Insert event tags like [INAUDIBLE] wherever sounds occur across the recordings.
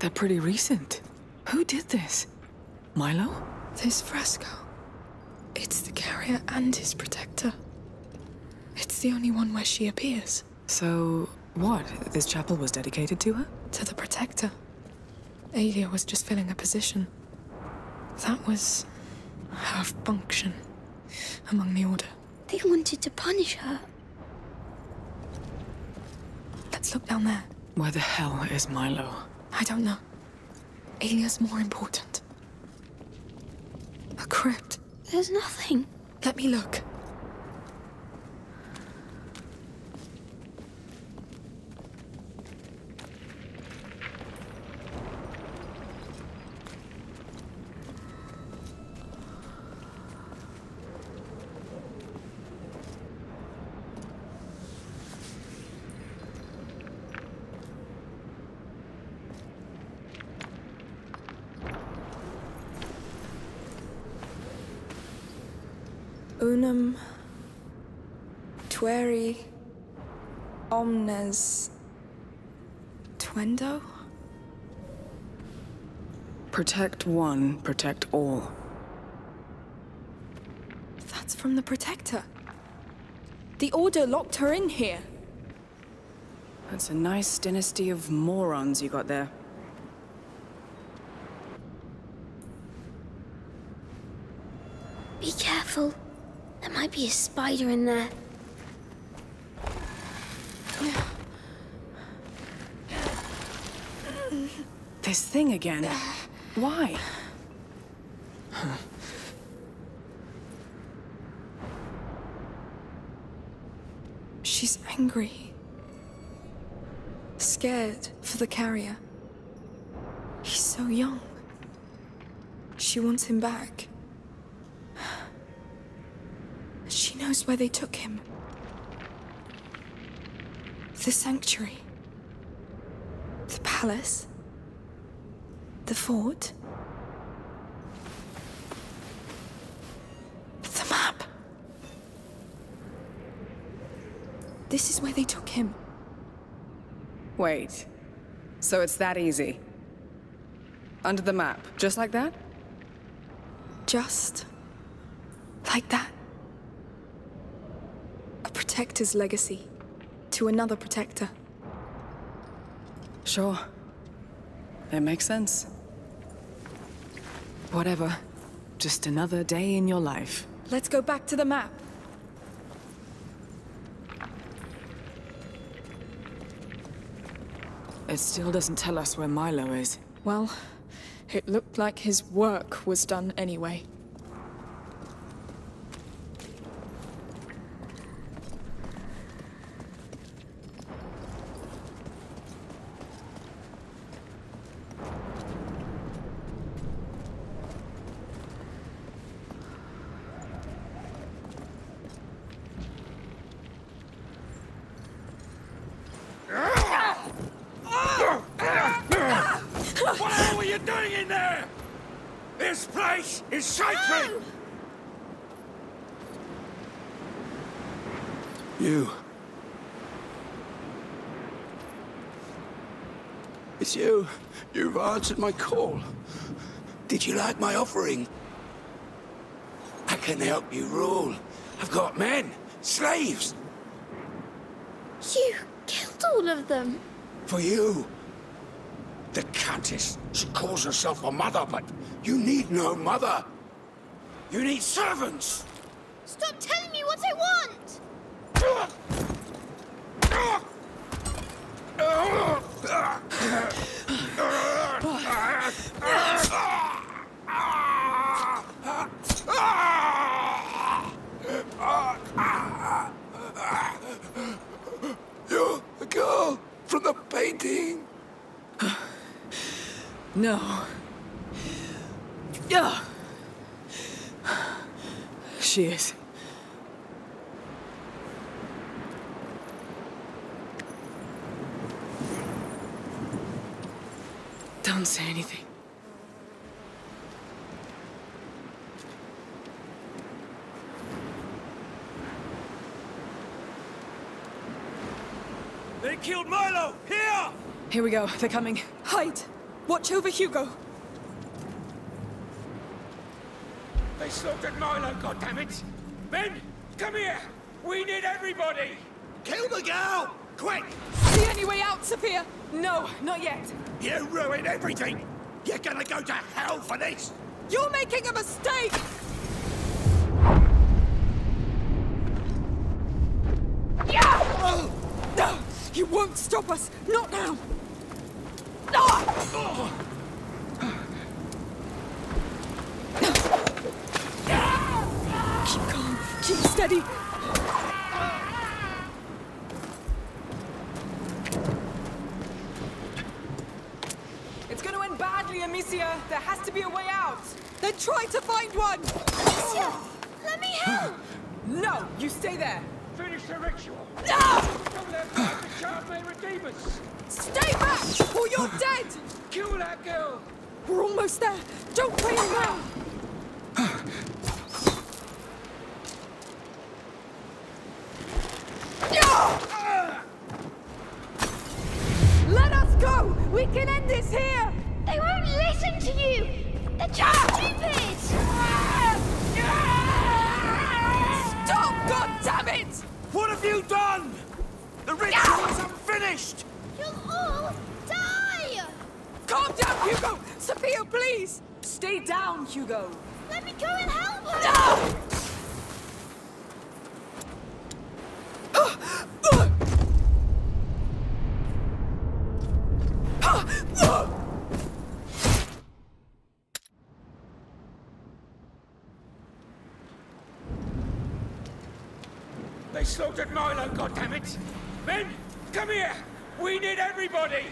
They're pretty recent. Who did this? Milo? This fresco. It's the carrier and his protector. It's the only one where she appears. So, what? This chapel was dedicated to her? To the protector. Aelia was just filling a position. That was her function among the Order. They wanted to punish her. Let's look down there. Where the hell is Milo? I don't know. Aelia's more important. A crypt. There's nothing. Let me look. Unum tueri omnes tuendo? Protect one, protect all. That's from the Protector. The Order locked her in here. That's a nice dynasty of morons you got there. Be careful. Might be a spider in there. This thing again. Why? She's angry. Scared for the carrier. He's so young. She wants him back. She knows where they took him. The sanctuary. The palace. The fort. The map. This is where they took him. Wait. So it's that easy? Under the map, just like that? Just like that. Protector's legacy to another protector. Sure. It makes sense. Whatever. Just another day in your life. Let's go back to the map. It still doesn't tell us where Milo is. Well, it looked like his work was done anyway. What the hell were you doing in there? This place is sacred! You. It's you. You've answered my call. Did you like my offering? I can help you rule. I've got men, slaves, You killed all of them. for you. The Countess, she calls herself a mother, but you need no mother. You need servants. Stop telling me what I want! You're the girl from the painting. [SIGHS] No. Yeah. She is. Don't say anything. They killed Milo! Here! Here we go. They're coming. Hide! Watch over Hugo. They slaughtered Milo, goddammit! Men, come here! We need everybody! Kill the girl! Quick! See any way out, Sophia? No, not yet. You ruined everything! You're gonna go to hell for this! You're making a mistake! Yeah! No! You won't stop us! Not now! Ah! Keep calm. Keep steady. It's gonna end badly, Amicia. There has to be a way out. Then try to find one! Amicia, let me help! No, you stay there. Finish the ritual! No! Don't the child may redeem us! Stay back, or you're dead! Kill that girl! We're almost there. Don't play now. Stop, God damn it! What have you done? The ritual is unfinished! You'll all die! Calm down, Hugo! Sophia, please! Stay down, Hugo. Let me go and help her! They slaughtered Milo, oh, goddammit! Men, come here! We need everybody!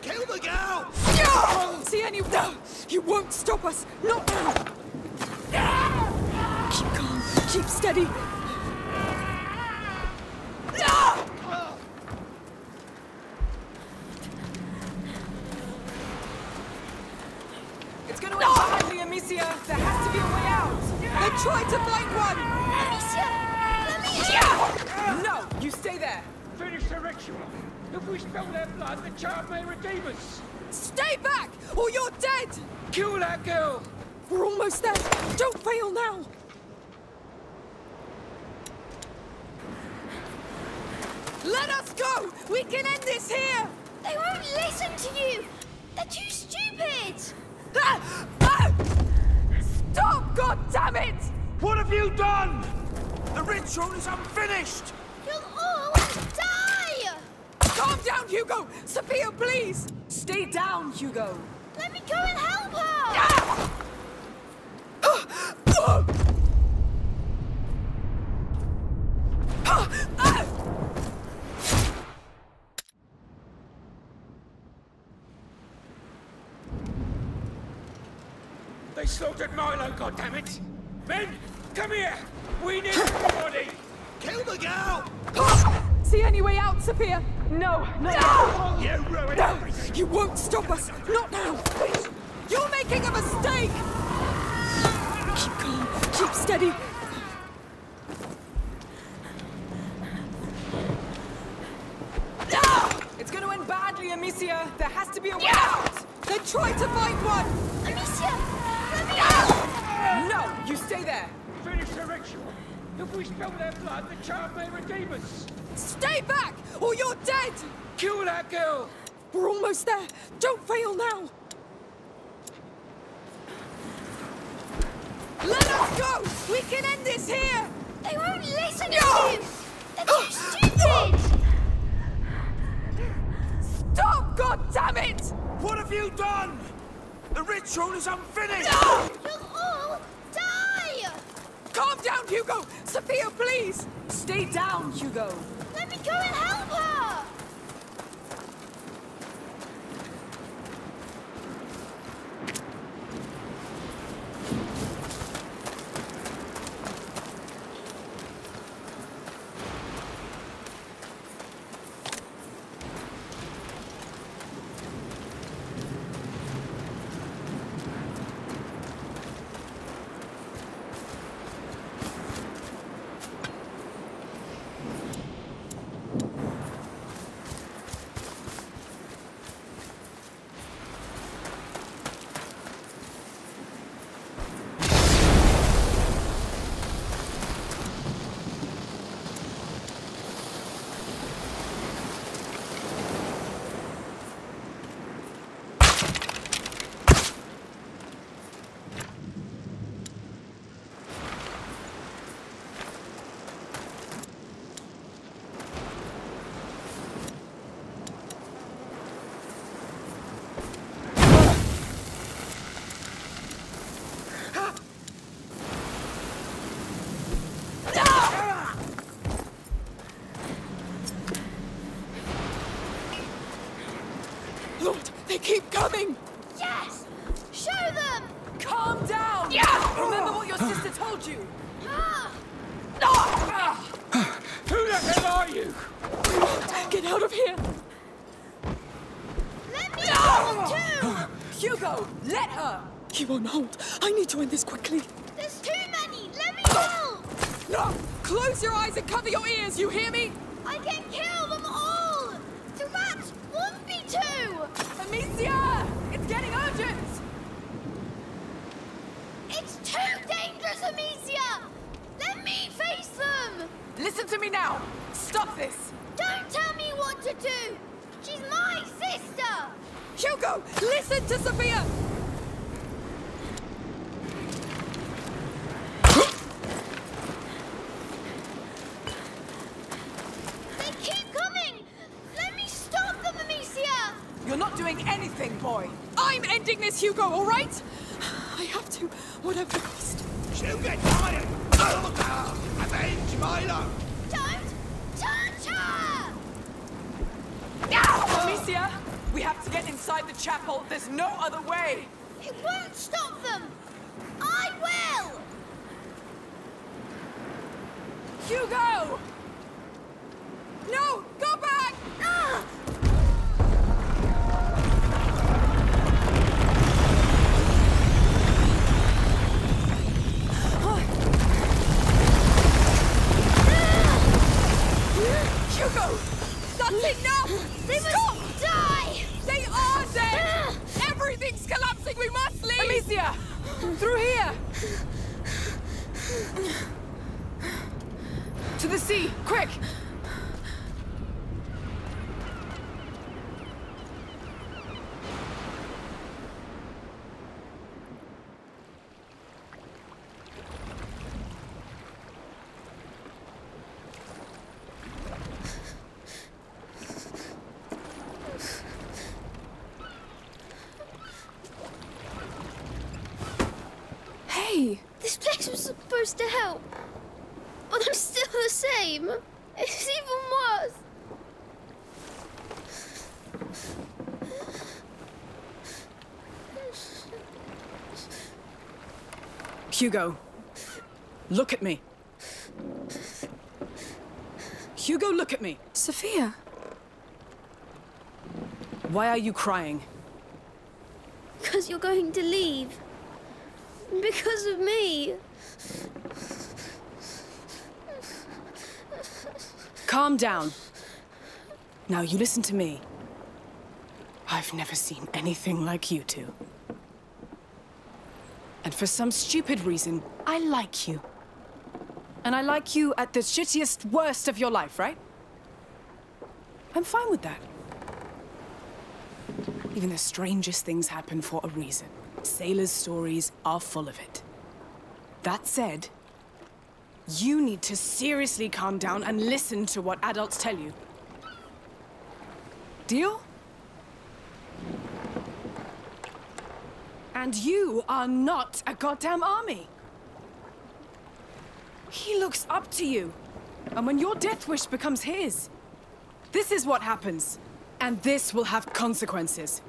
Kill the girl! No! See any... No! You won't stop us! Not now! Keep calm. Keep steady. No! It's gonna end badly, Amicia. There has to be a way out. Then try to find one! Amicia, let me help! No, you stay there. Finish the ritual! If we spill their blood, the child may redeem us! Stay back, or you're dead! Kill that girl! We're almost there. Don't fail now. Let us go! We can end this here! They won't listen to you! They're too stupid! Ah! Ah! Stop, God damn it! What have you done? The ritual is unfinished! Down, Hugo! Sophia, please! Stay down, Hugo. Let me go and help her! They slaughtered Milo, goddammit! Men, come here! We need everybody! Kill the girl! See any way out, Sophia? No, not yet. You ruined No! everything! You won't stop us! Not now! You're making a mistake! Keep calm. Keep steady. No! It's gonna end badly, Amicia. There has to be a way out. Then try to find one! Amicia, let me help! No, you stay there. Finish the ritual! If we spill their blood, the child may redeem us! Stay back, or you're dead! Kill that girl! We're almost there. Don't fail now. Let us go! We can end this here! They won't listen to you! They're too [GASPS] stupid! Stop, God damn it! What have you done? The ritual is unfinished! You'll all die! Calm down, Hugo! Sophia, please! Stay down, Hugo. Go and help coming! Yes! Show them! Calm down! Yeah! Remember what your sister told you! Ah! Who the hell are you? Get out of here! Let me go too! Hugo, let her! You won't hold. I need to end this quickly. There's too many! Let me help! No! Close your eyes and cover your ears, you hear me? I can kill them all! The rats want me to! Amicia! It's getting urgent! It's too dangerous, Amicia! Let me face them! Listen to me now! Stop this! Don't tell me what to do! She's my sister! Hugo, listen to Sophia! They keep coming! Let me stop them, Amicia! You're not doing anything, boy. I'm ending all right? I have to, whatever the cost. She'll get tired! Oh, avenge Milo! Don't touch her! Amicia, we have to get inside the chapel. There's no other way. It won't stop them! I will! Hugo! No, go back! Ah! Hugo! That's enough! They Stop! must die! They are dead! Everything's collapsing! We must leave! Amicia! Through here! To the sea! Quick! Hey! This place was supposed to help. But I'm still the same. It's even worse. Hugo, look at me. Hugo, look at me. Sophia! Why are you crying? Because you're going to leave. Because of me. Calm down. Now you listen to me. I've never seen anything like you two. And for some stupid reason, I like you. And I like you at the shittiest, worst of your life, right? I'm fine with that. Even the strangest things happen for a reason. Sailors' stories are full of it. That said, you need to seriously calm down and listen to what adults tell you. Deal? And you are not a goddamn army. He looks up to you. And when your death wish becomes his, this is what happens. And this will have consequences.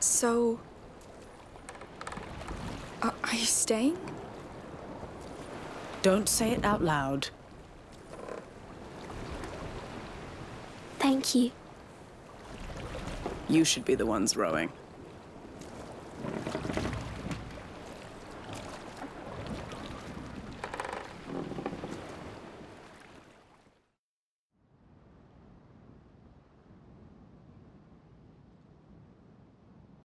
So. Are, are you staying? Don't say it out loud. Thank you. You should be the ones rowing.